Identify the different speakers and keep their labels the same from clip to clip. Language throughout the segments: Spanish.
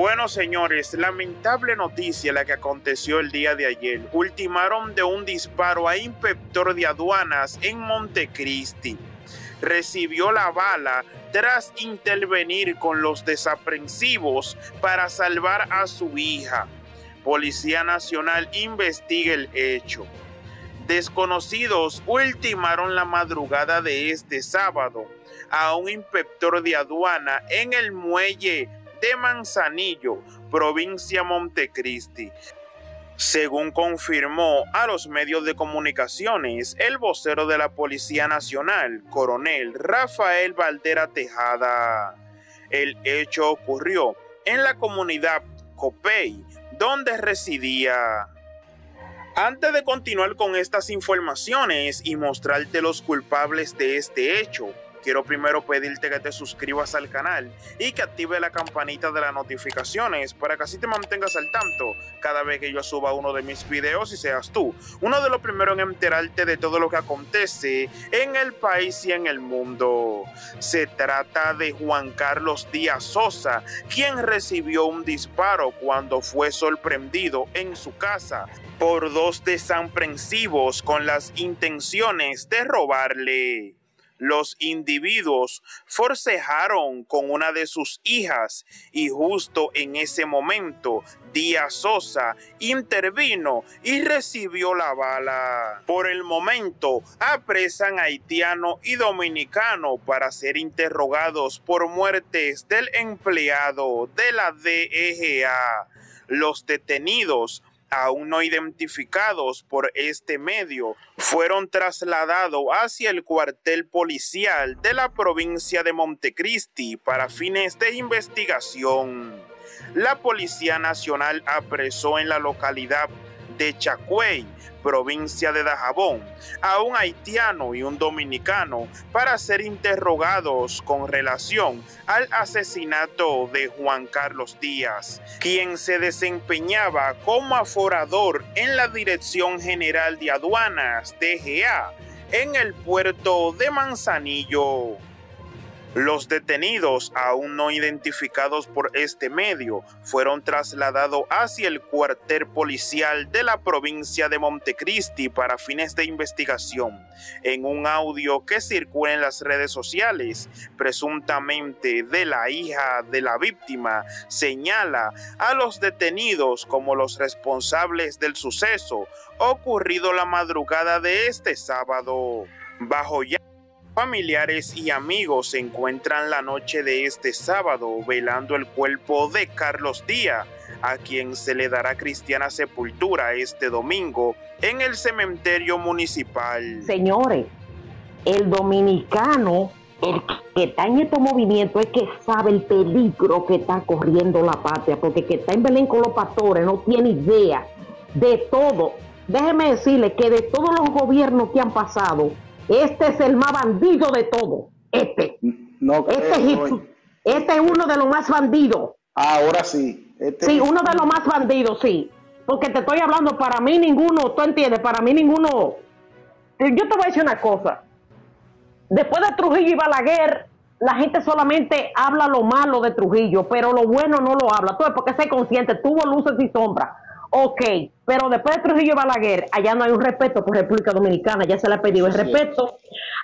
Speaker 1: Bueno, señores, lamentable noticia la que aconteció el día de ayer. Ultimaron de un disparo a inspector de aduanas en Montecristi. Recibió la bala tras intervenir con los desaprensivos para salvar a su hija. Policía Nacional investiga el hecho. Desconocidos ultimaron la madrugada de este sábado a un inspector de aduana en el muelle de Manzanillo, provincia Montecristi. Según confirmó a los medios de comunicaciones el vocero de la Policía Nacional, coronel Rafael Valdera Tejada. El hecho ocurrió en la comunidad Copey, donde residía. Antes de continuar con estas informaciones y mostrarte los culpables de este hecho, quiero primero pedirte que te suscribas al canal y que active la campanita de las notificaciones para que así te mantengas al tanto cada vez que yo suba uno de mis videos y seas tú uno de los primeros en enterarte de todo lo que acontece en el país y en el mundo. Se trata de Juan Carlos Díaz Sosa, quien recibió un disparo cuando fue sorprendido en su casa por dos desaprensivos con las intenciones de robarle los individuos forcejaron con una de sus hijas y justo en ese momento Díaz Sosa intervino y recibió la bala. Por el momento apresan haitiano y dominicano para ser interrogados por muertes del empleado de la DEGA. Los detenidos aún no identificados por este medio fueron trasladados hacia el cuartel policial de la provincia de Montecristi para fines de investigación. La Policía Nacional apresó en la localidad de Chacuey provincia de Dajabón, a un haitiano y un dominicano para ser interrogados con relación al asesinato de Juan Carlos Díaz, quien se desempeñaba como aforador en la Dirección General de Aduanas DGA en el puerto de Manzanillo. Los detenidos, aún no identificados por este medio, fueron trasladados hacia el cuartel policial de la provincia de Montecristi para fines de investigación. En un audio que circula en las redes sociales, presuntamente de la hija de la víctima, señala a los detenidos como los responsables del suceso ocurrido la madrugada de este sábado. Bajo ya Familiares y amigos se encuentran la noche de este sábado velando el cuerpo de Carlos Díaz, a quien se le dará cristiana sepultura este domingo en el cementerio municipal.
Speaker 2: Señores, el dominicano, el que está en estos movimientos, es que sabe el peligro que está corriendo la patria, porque que está en Belén con los pastores no tiene idea de todo. Déjeme decirle que de todos los gobiernos que han pasado, este es el más bandido de todo. Este. No, este, es, este es uno de los más bandidos.
Speaker 3: ahora sí.
Speaker 2: Este sí, uno de los más bandidos, sí. Porque te estoy hablando, para mí ninguno, tú entiendes, para mí ninguno. Yo te voy a decir una cosa. Después de Trujillo y Balaguer, la gente solamente habla lo malo de Trujillo, pero lo bueno no lo habla. Tú porque sé consciente, tuvo luces y sombras. Ok, pero después de Trujillo Balaguer, allá no hay un respeto por República Dominicana, ya se le ha pedido el respeto.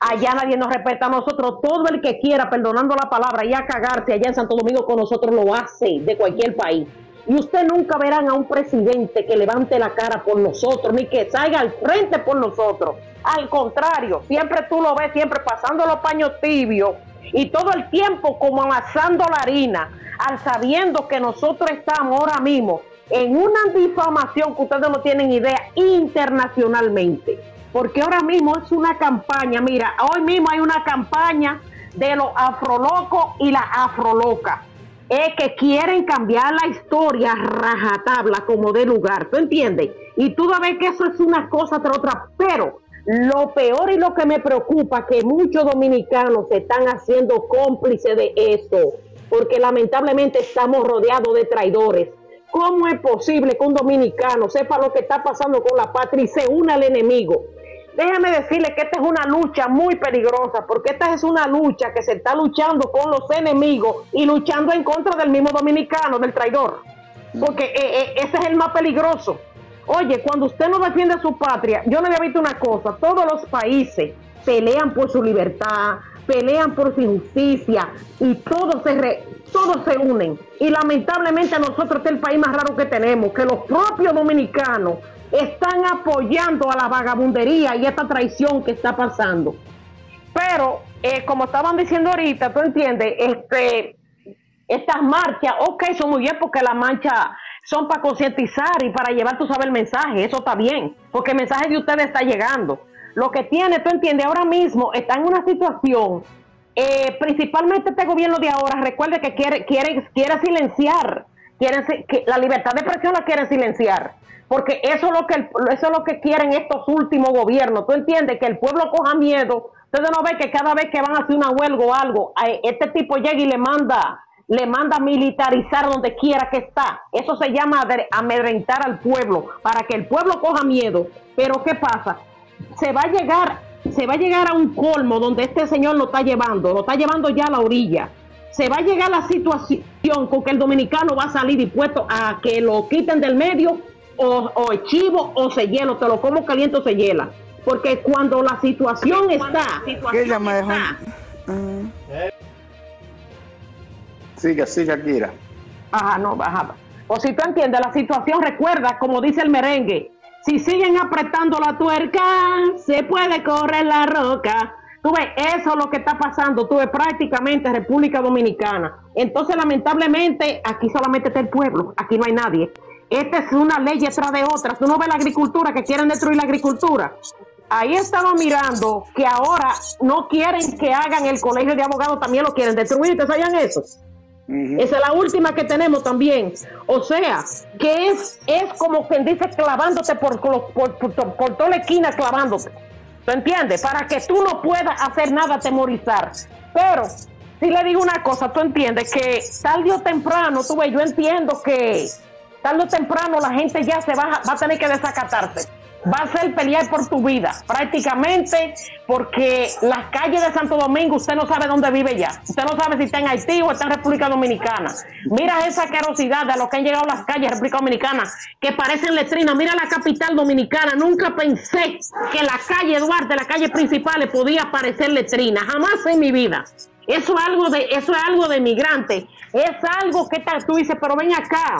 Speaker 2: Allá nadie nos respeta a nosotros. Todo el que quiera, perdonando la palabra, y a cagarse allá en Santo Domingo con nosotros lo hace de cualquier país. Y usted nunca verán a un presidente que levante la cara por nosotros, ni que salga al frente por nosotros. Al contrario, siempre tú lo ves, siempre pasando los paños tibios y todo el tiempo como amasando la harina, al sabiendo que nosotros estamos ahora mismo en una difamación que ustedes no tienen idea internacionalmente. Porque ahora mismo es una campaña, mira, hoy mismo hay una campaña de los afrolocos y la afroloca. Es que quieren cambiar la historia rajatabla como de lugar, ¿tú entiendes? Y tú ver que eso es una cosa tras otra, pero lo peor y lo que me preocupa que muchos dominicanos se están haciendo cómplices de eso, porque lamentablemente estamos rodeados de traidores ¿Cómo es posible que un dominicano sepa lo que está pasando con la patria y se una al enemigo? déjeme decirle que esta es una lucha muy peligrosa, porque esta es una lucha que se está luchando con los enemigos y luchando en contra del mismo dominicano, del traidor. Porque eh, eh, ese es el más peligroso. Oye, cuando usted no defiende su patria, yo no había visto una cosa, todos los países pelean por su libertad, pelean por su justicia y todos se, todos se unen. Y lamentablemente nosotros este es el país más raro que tenemos, que los propios dominicanos están apoyando a la vagabundería y esta traición que está pasando. Pero, eh, como estaban diciendo ahorita, tú entiendes, este, estas marchas, ok, son muy bien porque las marchas son para concientizar y para llevar, tú sabes, el mensaje, eso está bien, porque el mensaje de ustedes está llegando. Lo que tiene, tú entiendes, ahora mismo está en una situación, eh, principalmente este gobierno de ahora, recuerde que quiere, quiere, quiere silenciar, quiere, que la libertad de expresión la quiere silenciar porque eso es lo que eso es lo que quieren estos últimos gobiernos. Tú entiendes que el pueblo coja miedo. Ustedes no ven que cada vez que van a hacer una huelga o algo, este tipo llega y le manda le manda militarizar donde quiera que está. Eso se llama amedrentar al pueblo para que el pueblo coja miedo. Pero ¿qué pasa? Se va a llegar se va a llegar a un colmo donde este señor lo está llevando, lo está llevando ya a la orilla. Se va a llegar a la situación con que el dominicano va a salir dispuesto a que lo quiten del medio o, o chivo o se hiela, te lo como caliente o se hiela. Porque cuando la situación está... Situación está
Speaker 3: Sigue, sigue, Kira.
Speaker 2: Ajá, no, baja. O si tú entiendes, la situación recuerda, como dice el merengue, si siguen apretando la tuerca, se puede correr la roca. Tú ves, eso es lo que está pasando, tú ves prácticamente República Dominicana. Entonces, lamentablemente, aquí solamente está el pueblo, aquí no hay nadie. Esta es una ley detrás de otra. Tú no ves la agricultura, que quieren destruir la agricultura. Ahí estaba mirando que ahora no quieren que hagan el colegio de abogados, también lo quieren destruir. ¿Te sabían eso? Esa es la última que tenemos también. O sea, que es, es como quien dice clavándote por, por, por, toda la esquina, clavándote. ¿Tú entiendes? Para que tú no puedas hacer nada, temorizar. Pero, si le digo una cosa, tú entiendes que tarde o temprano, tú ves, yo entiendo que tarde o temprano la gente ya se va, va a tener que desacatarse. Va a ser pelear por tu vida, prácticamente, porque las calles de Santo Domingo, usted no sabe dónde vive ya. Usted no sabe si está en Haití o está en República Dominicana. Mira esa querosidad de lo que han llegado las calles de República Dominicana, que parecen letrinas. Mira la capital dominicana. Nunca pensé que la calle Duarte, la calle principal, podía parecer letrina. Jamás en mi vida. Eso es algo de, eso es algo de migrante. Es algo que tú dices, pero ven acá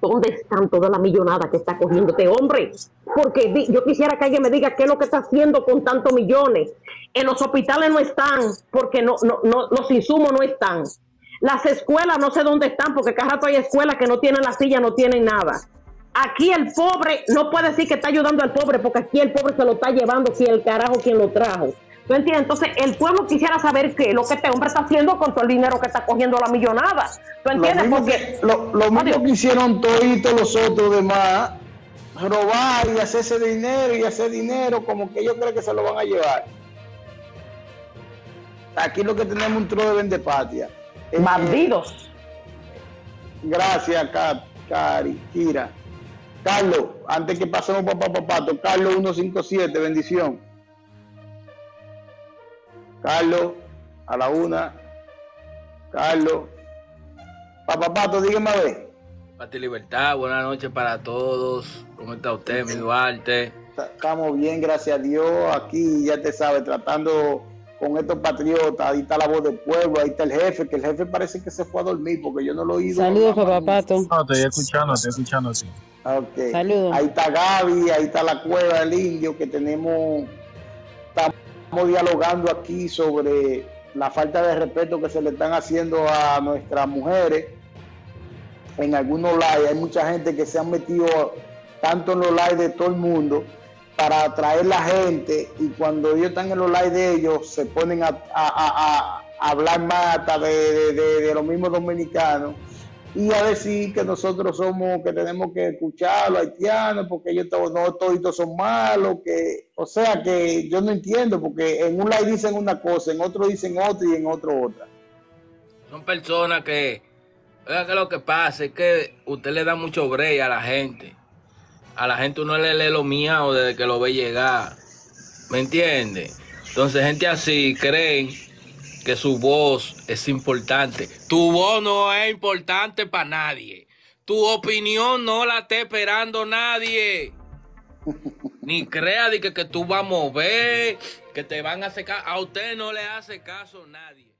Speaker 2: ¿Dónde están toda la millonada que está cogiendo este hombre? Porque yo quisiera que alguien me diga qué es lo que está haciendo con tantos millones. En los hospitales no están porque no, no, no, los insumos no están. Las escuelas no sé dónde están porque cada rato hay escuelas que no tienen la silla, no tienen nada. Aquí el pobre no puede decir que está ayudando al pobre porque aquí el pobre se lo está llevando si el carajo quien lo trajo. ¿Tú entiendes? Entonces, el pueblo quisiera saber qué lo que este hombre está haciendo con todo el dinero que está cogiendo la millonada. ¿Tú entiendes?
Speaker 3: Lo mismo, Porque, lo, mismo que hicieron todos los otros demás, robar y hacerse dinero y hacer dinero como que ellos creen que se lo van a llevar. Aquí lo que tenemos un trozo de vendepatria.
Speaker 2: Bandidos.
Speaker 3: gracias, Cari, Kira. Carlos, antes que pasemos papá, papá, Carlos 157, bendición. Carlos, a la una. Carlos. Papá Pato, dígame a ver.
Speaker 4: Pati Libertad, buenas noches para todos. ¿Cómo está usted, mi Duarte?
Speaker 3: Estamos bien, gracias a Dios. Aquí, ya te sabes, tratando con estos patriotas. Ahí está la voz del pueblo, ahí está el jefe, que el jefe parece que se fue a dormir porque yo no lo he oído.
Speaker 5: Saludos, papá Pato.
Speaker 6: No, estoy escuchando, estoy escuchando, sí.
Speaker 3: Okay.
Speaker 5: Saludos.
Speaker 3: Ahí está Gaby, ahí está la cueva del indio que tenemos estamos dialogando aquí sobre la falta de respeto que se le están haciendo a nuestras mujeres en algunos lives. Hay mucha gente que se han metido tanto en los lives de todo el mundo para atraer la gente y cuando ellos están en los lives de ellos se ponen a, hablar mata de, de los mismos dominicanos y a decir que nosotros somos, que tenemos que escuchar a los haitianos porque ellos no todos son malos, que, o sea que yo no entiendo porque en un lado dicen una cosa, en otro dicen otra y en otro otra.
Speaker 4: Son personas que, oiga que lo que pasa es que usted le da mucho break a la gente. A la gente uno le lee lo mío desde que lo ve llegar. ¿Me entiende? Entonces, gente así creen que su voz es importante. Tu voz no es importante para nadie. Tu opinión no la está esperando nadie. Ni crea de que, que tú vas a mover, que te van a hacer caso. A usted no le hace caso nadie.